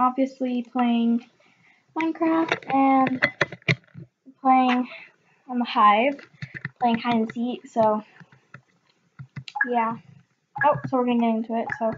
obviously playing Minecraft and playing on the Hive, playing hide and seek. So yeah. Oh, so we're gonna get into it. So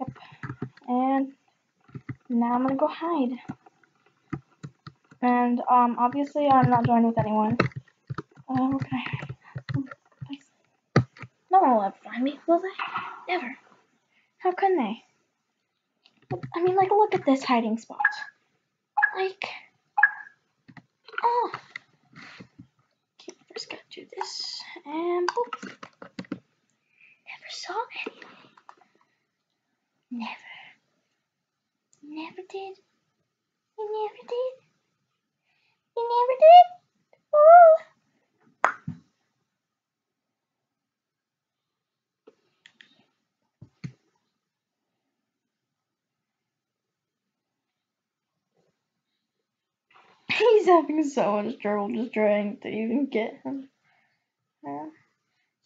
yep. And now I'm gonna go hide. And um, obviously I'm not joined with anyone. I hide? No one will ever find me, will they? Never. How can they? I mean, like, look at this hiding spot. Like, oh. Okay, first gotta do this, and boop. Never saw anything. Never. Never did. You never did. You never did. Oh. He's having so much trouble just trying to even get him. Yeah.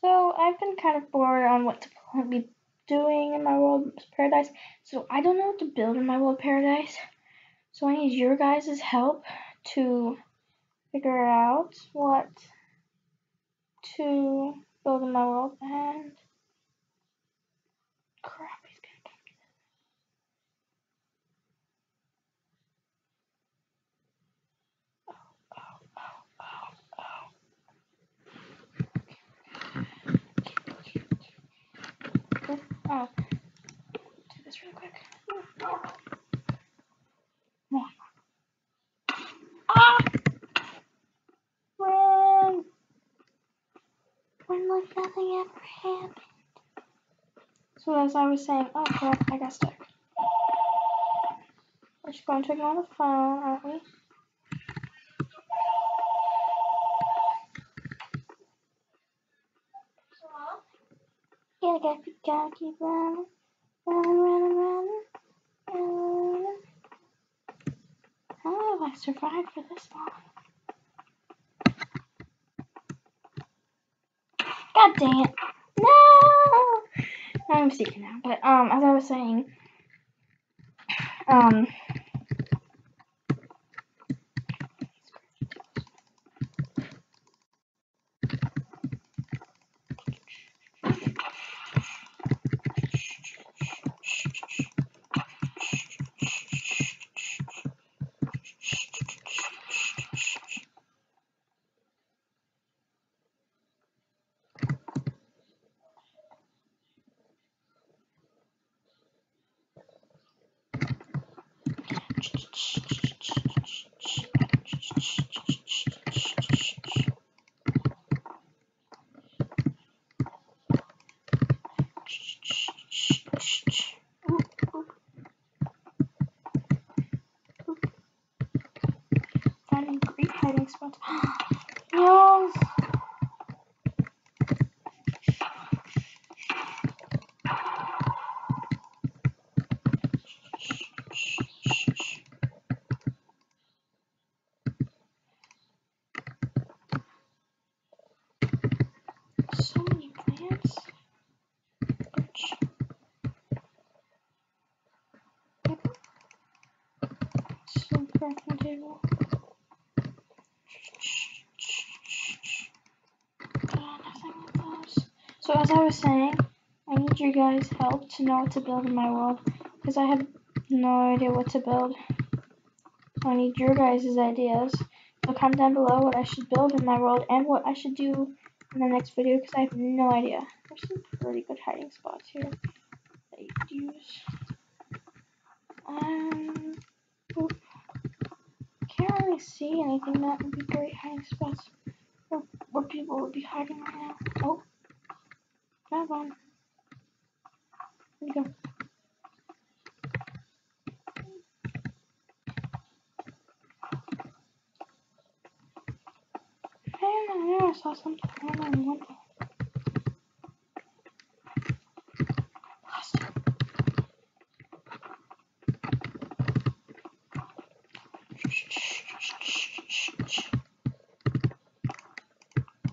So I've been kind of bored on what to be doing in my world paradise. So I don't know what to build in my world paradise. So I need your guys' help to figure out what to build in my world and crap. He's gonna come to Oh, oh, oh, oh, do this real quick. Come. Ah! Run! When like nothing ever happened. So as I was saying, oh crap, I got stuck. We're just going to ignore the phone, aren't we? Gotta, keep running, running, running, running, running. How have I survived for this long? God dang it. No! I'm secret now. But, um, as I was saying, um, finding great hiding spots. yes! So many plants. Birch. Yep. So crafting table. Uh, nothing with those. So as I was saying, I your guys' help to know what to build in my world because I have no idea what to build. I need your guys' ideas. So comment down below what I should build in my world and what I should do in the next video because I have no idea. There's some pretty good hiding spots here that you could use. Um, can't really see anything that would be great hiding spots where, where people would be hiding right now. Oh, grab one. There you go. I don't know, I saw something around on one. Lost it.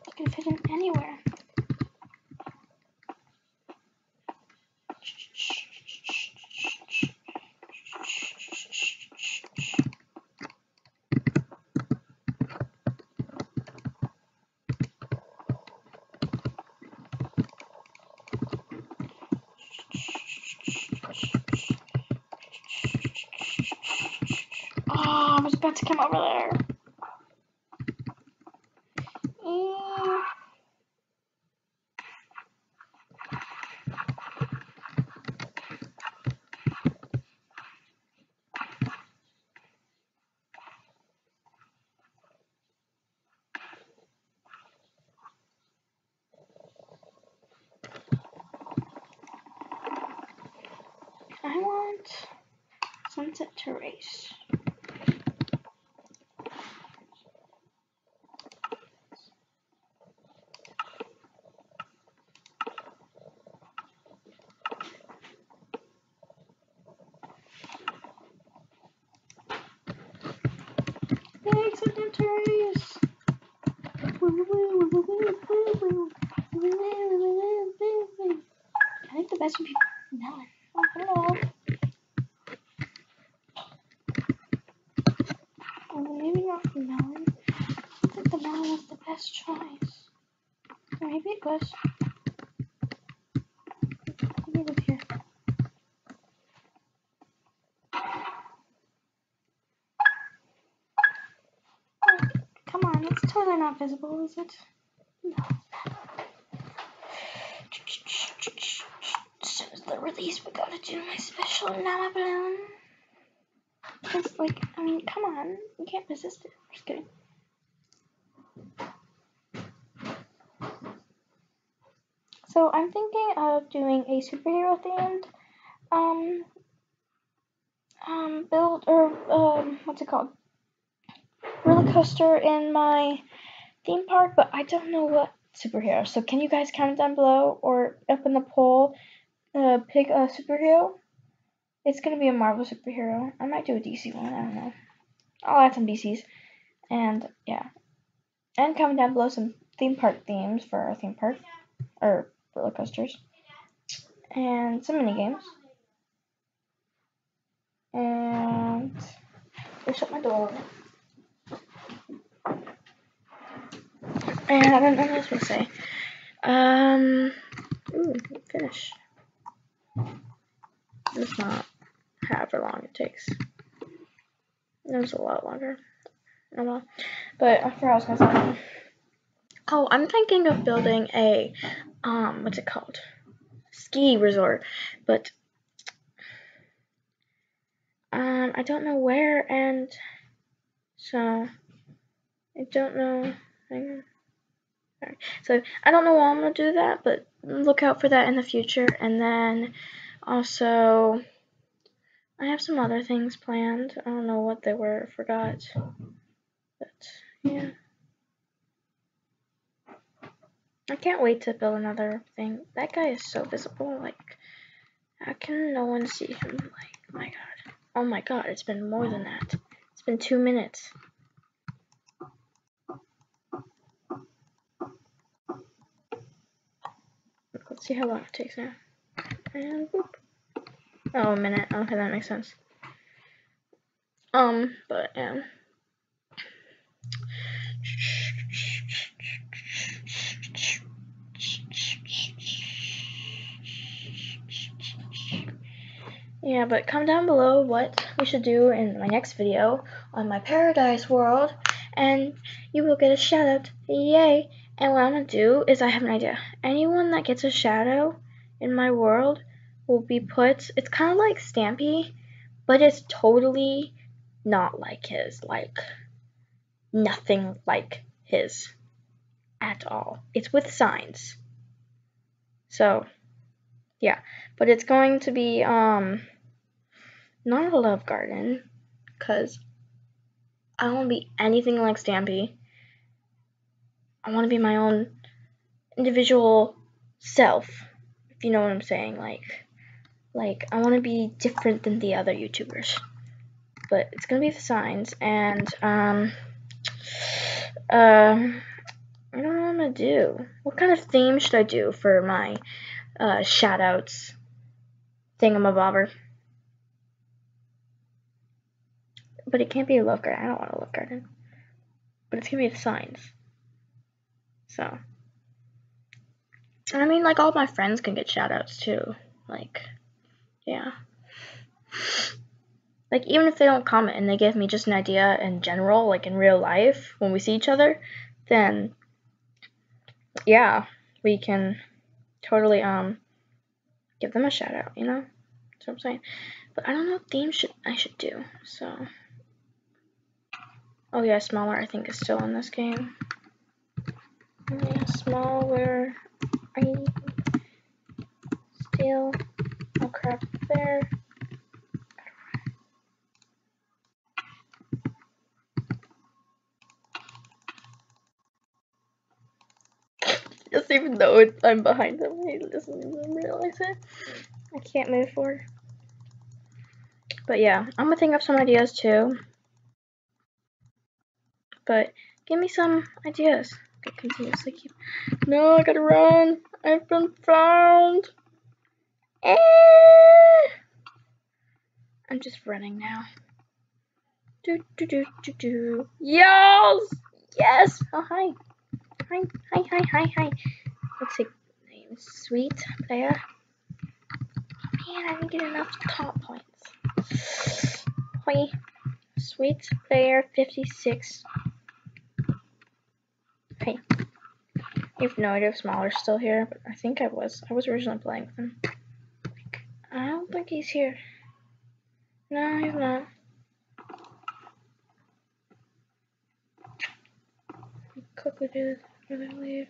It can fit in anywhere. To come over there. I want sunset terrace. Big The best be melon. Oh, hello. Oh, maybe not melon. I think the melon was the best choice. Maybe it was. Let me look here. Oh, come on, it's totally not visible, is it? No. As soon as the release, we gotta do my special Nana balloon. Just like, I mean, come on, you can't resist it. Just kidding. So I'm thinking of doing a superhero themed um um build or um what's it called roller coaster in my theme park, but I don't know what superhero. So can you guys comment down below or up in the poll? Uh, pick a superhero. It's gonna be a Marvel superhero. I might do a DC one. I don't know. I'll add some DCs, and yeah, and comment down below some theme park themes for our theme park or roller coasters, and some mini games. And I shut my door. And I don't know what else to say. Um, ooh, finish. It's not however long it takes. It was a lot longer. I don't know. But I forgot I was gonna say. Oh, I'm thinking of building a um what's it called? Ski resort. But um I don't know where and so I don't know. Alright, So I don't know why I'm gonna do that, but look out for that in the future. And then also I have some other things planned. I don't know what they were, I forgot. But yeah. I can't wait to build another thing. That guy is so visible, like how can no one see him? Like my god. Oh my god, it's been more than that. It's been two minutes. Let's see how long it takes now. And. Oh, a minute. Okay, that makes sense. Um, but yeah. Yeah, but comment down below what we should do in my next video on my paradise world, and you will get a shout out. Yay! And what I'm gonna do is I have an idea. Anyone that gets a shadow in my world will be put. It's kind of like Stampy, but it's totally not like his. Like nothing like his at all. It's with signs. So yeah, but it's going to be um not a love garden because I to be anything like Stampy. I want to be my own individual self, if you know what I'm saying. Like, like I want to be different than the other YouTubers. But it's gonna be the signs, and um, um, I don't know what I'm gonna do. What kind of theme should I do for my uh, shoutouts thingamabobber? But it can't be a love garden. I don't want a love garden. But it's gonna be the signs. So. And I mean, like, all my friends can get shoutouts too. Like, yeah. like even if they don't comment and they give me just an idea in general, like in real life when we see each other, then yeah, we can totally um give them a shout out, you know? That's what I'm saying. But I don't know what theme should I should do. So Oh yeah, smaller I think is still in this game. Smaller I still oh crap there. Just even though it, I'm behind him, he doesn't even realize it. I can't move forward. But yeah, I'm gonna think of some ideas too. But give me some ideas. Continuously keep. No, I gotta run. I've been found. Eh. I'm just running now. Do do do do do. Yes, yes. Oh hi. Hi, hi, hi, hi, hi. Let's see. Name sweet player. Man, I didn't get enough top points. Hi, sweet player 56. Hey, I have no idea if Smaller's still here, but I think I was. I was originally playing with him. I don't think he's here. No, he's not. Quickly do this before they leave.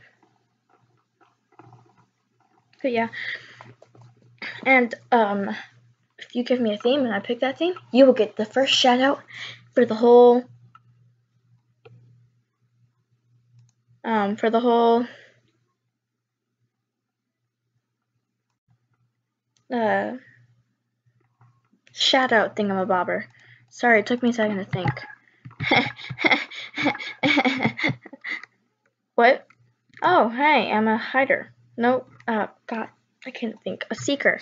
But yeah. And um if you give me a theme and I pick that theme, you will get the first shout out for the whole um for the whole uh shout out thingamabobber. Sorry, it took me a second to think. what? Oh, hey, I'm a hider. Nope. Uh, God, I can't think. A seeker.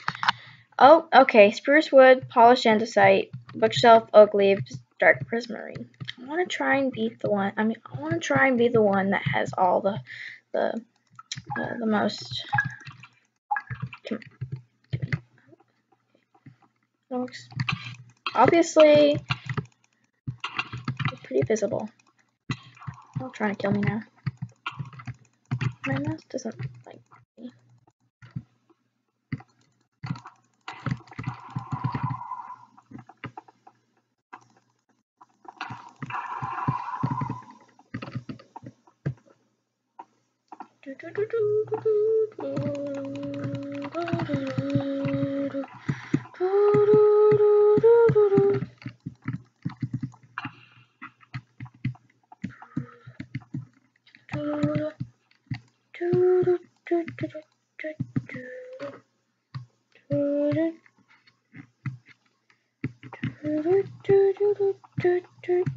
Oh, okay. Spruce wood, polished andesite, bookshelf, oak leaves, dark prismarine. I want to try and beat the one. I mean, I want to try and be the one that has all the the uh, the most. Obviously pretty visible. Oh, trying to kill me now. My mouse doesn't Did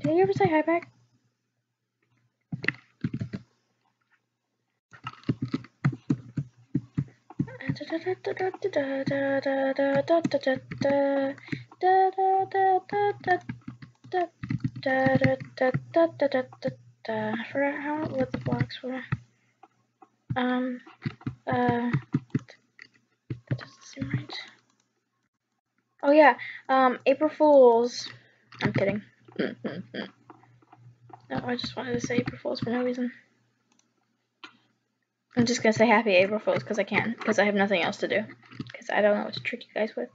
you ever say hi back? I forgot how what the blocks were. Um, uh, that doesn't seem right. Oh yeah, um, April Fools. I'm kidding. no, I just wanted to say April Fools for no reason. I'm just gonna say Happy April Fools because I can, because I have nothing else to do. Because I don't know what to trick you guys with.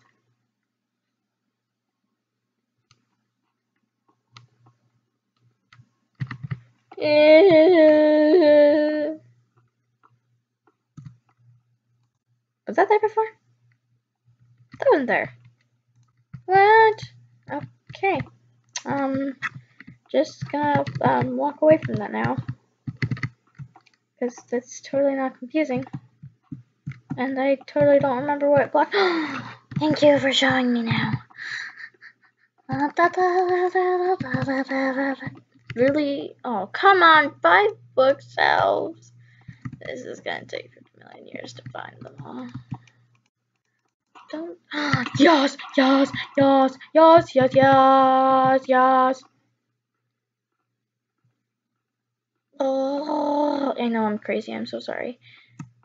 Was that there before? That wasn't there. What? Okay. Um, just gonna um, walk away from that now. Because that's totally not confusing. And I totally don't remember what block. Thank you for showing me now. Really? Oh, come on, five bookshelves. This is gonna take 50 million years to find them all. Don't. yes, yes, yes, yes, yes, yes, yes. Oh, I know I'm crazy. I'm so sorry.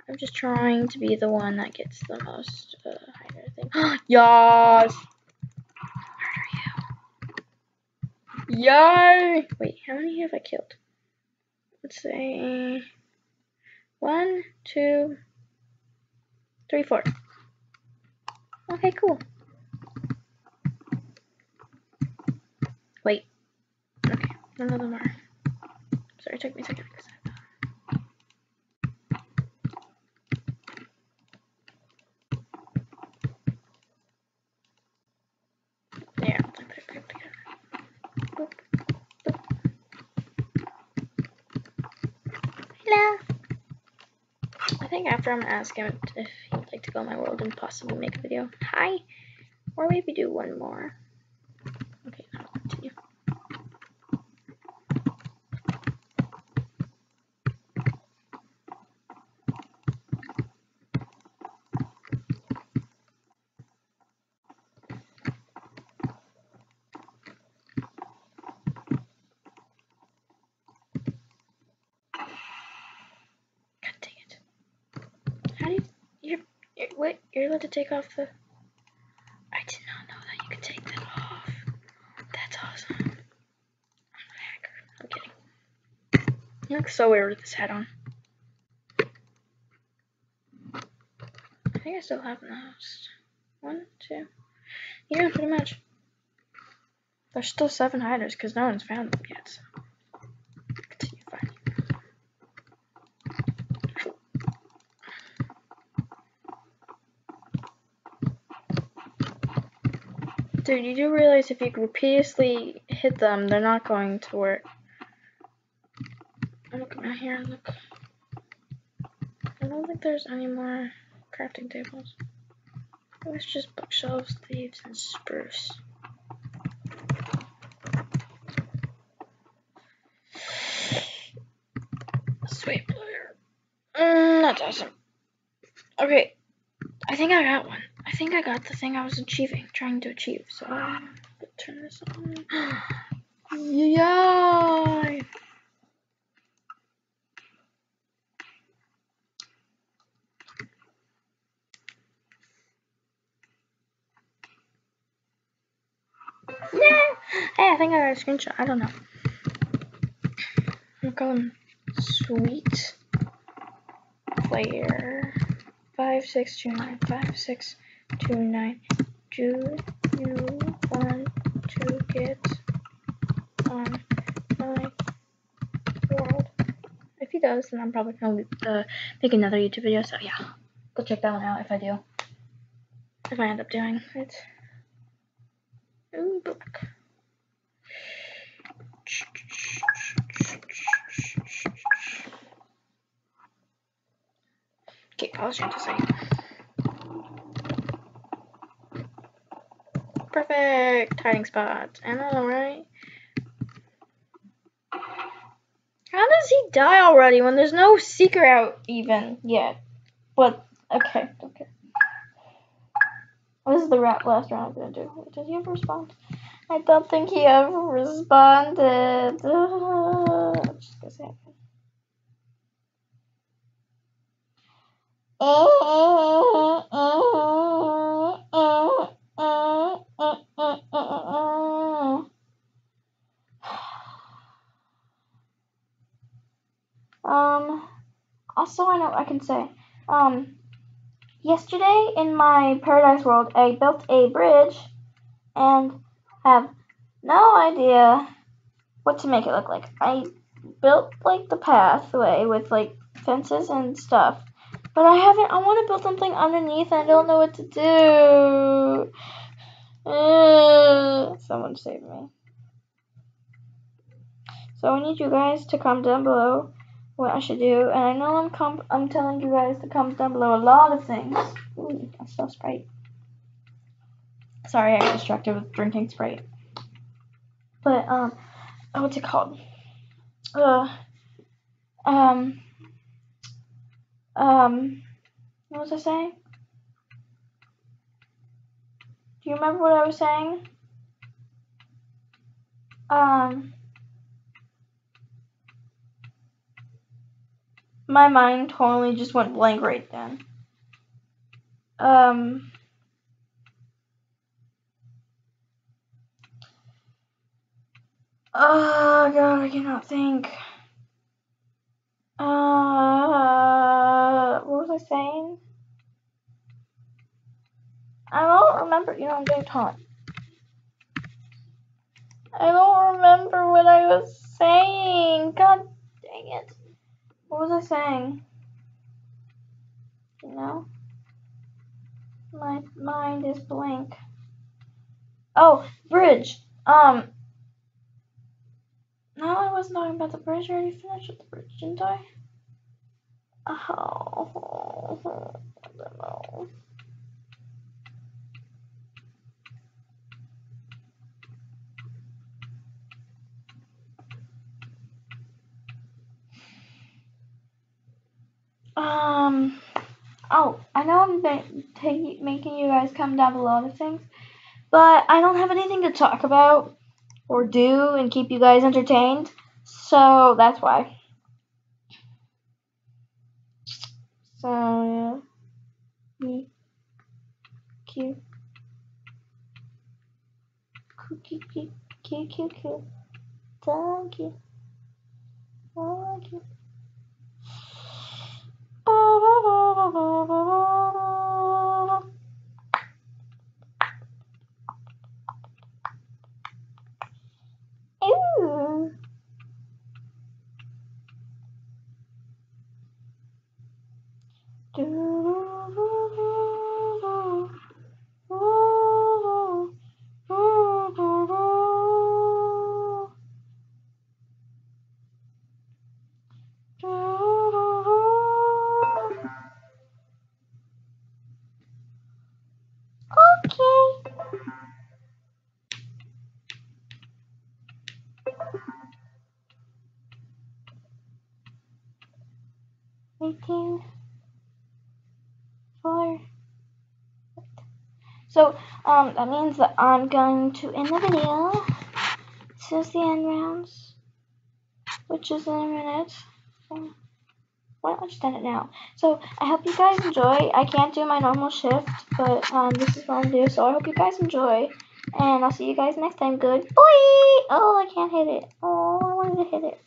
I'm just trying to be the one that gets the most uh, higher thing. yes. You. Yay! Wait, how many have I killed? Let's say one, two, three, four. Okay, cool. Wait. Okay, none of them are. Sorry, it took me a second I'll take that group together. Boop, boop. Hello. I think after I'm gonna ask him if he'd like to go in my world and possibly make a video. Hi. Or maybe do one more. Okay, I'll continue. God dang it. How do you, you're, you're, wait, you're allowed to take off the, I did not know that you could take that off. That's awesome. I'm a hacker. I'm kidding. You look so weird with this hat on. I think I still have most. One, two. Yeah, pretty much. There's still seven hiders because no one's found them yet. Dude, you do realize if you repeatedly hit them, they're not going to work. I'm looking out here and look. I don't think there's any more crafting tables. It's just bookshelves, thieves, and spruce. Sweet player. Mm, that's awesome. Okay, I think I got one. I think I got the thing I was achieving, trying to achieve. So um, turn this on. Yay! Yeah. Hey, I think I got a screenshot. I don't know. I'm going sweet player five six two nine five six two nine. Do you want to get on my world? If he does, then I'm probably gonna uh, make another YouTube video. So yeah, go check that one out if I do. If I end up doing it. Ooh, black. Okay, I'll. Perfect hiding spot. I know, right? How does he die already when there's no seeker out even yet? But okay, okay. This is the last round I'm gonna do. Did he ever respond? I don't think he ever responded. just a second. Um, also I know I can say, um, yesterday in my Paradise World, I built a bridge and have no idea what to make it look like. I built like the pathway with like fences and stuff. But I haven't I want to build something underneath and I don't know what to do. Uh, someone save me. So I need you guys to comment down below what I should do. And I know I'm I'm telling you guys to comment down below a lot of things. Ooh, I smell Sprite. Sorry, I got distracted with drinking Sprite. But um, what's it called? Uh, um, um, what was I saying? Do you remember what I was saying? Um, my mind totally just went blank right then. Um, Oh god, I cannot think. Uh, what was I saying? I don't remember. You know, I'm getting taunt. I don't remember what I was saying. God dang it. What was I saying? You know? My mind is blank. Oh, bridge. Um. No, I wasn't talking about the bridge. I already finished with the bridge, didn't I? Oh, I don't know. Um. Oh, I know I'm making you guys come down a lot of things, but I don't have anything to talk about or do and keep you guys entertained, so that's why. So yeah, me, cute, cute, cute, cute, thank you, thank you. Ooh. Okay. Eighteen. Four. So, um, that means that I'm going to end the video. Is the end rounds, which is in a minute. So, why don't I just end it now? So, I hope you guys enjoy. I can't do my normal shift, but um, this is what I'm doing. So, I hope you guys enjoy. And I'll see you guys next time. Good. Boy! Oh, I can't hit it. Oh, I wanted to hit it.